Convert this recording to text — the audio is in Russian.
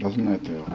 Знаєте його.